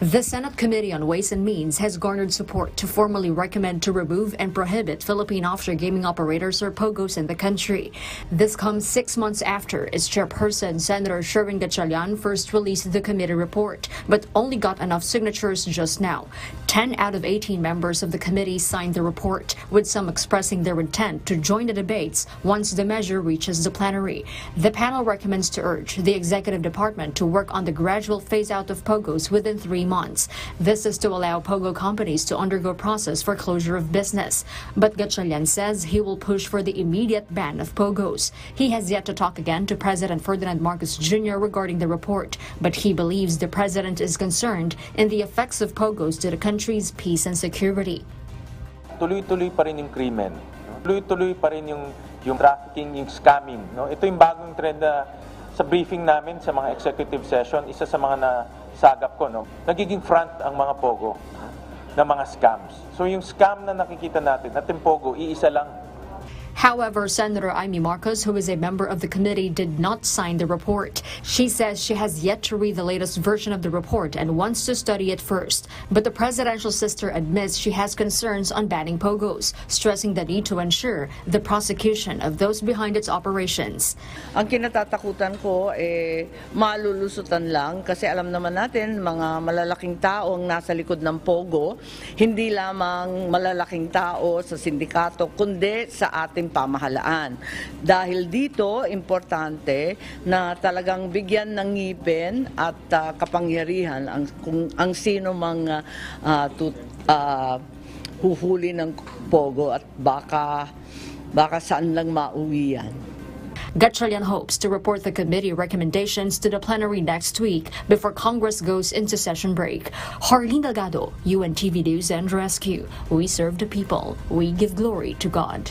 The Senate Committee on Ways and Means has garnered support to formally recommend to remove and prohibit Philippine offshore gaming operators or POGOs in the country. This comes six months after its chairperson, Senator Sherwin Gatchalian, first released the committee report, but only got enough signatures just now. 10 out of 18 members of the committee signed the report, with some expressing their intent to join the debates once the measure reaches the plenary. The panel recommends to urge the executive department to work on the gradual phase out of POGOs within three months. This is to allow POGO companies to undergo process for closure of business. But Gatchalian says he will push for the immediate ban of POGOs. He has yet to talk again to President Ferdinand Marcos Jr. regarding the report, but he believes the president is concerned in the effects of POGOs to the country's peace and security. tuloy-tuloy pa rin yung krimen. Tuloy-tuloy pa rin yung, yung trafficking, yung scamming. No? Ito yung bagong trend na sa briefing namin sa mga executive session, isa sa mga nasagap ko, no? nagiging front ang mga pogo ng mga scams. So yung scam na nakikita natin, at yung pogo, iisa lang. However, Senator Imee Marcos, who is a member of the committee, did not sign the report. She says she has yet to read the latest version of the report and wants to study it first. But the presidential sister admits she has concerns on banning pogos, stressing the need to ensure the prosecution of those behind its operations. Ang kinatatakutan ko, eh, malulusutan lang kasi alam naman natin, mga malalaking tao ang nasa likod ng Pogo, hindi lamang malalaking tao sa sindikato, kundi sa ating pamahalaan. Dahil dito, importante na talagang bigyan ng ngipin at ah, kapangyarihan ang, kung, ang sino mang ah, tut- ah, huhuli ng Pogo at baka, baka saan lang mauwi yan. Gatchalian hopes to report the committee recommendations to the plenary next week before Congress goes into session break. Harleen Delgado, UNTV News and Rescue. We serve the people. We give glory to God.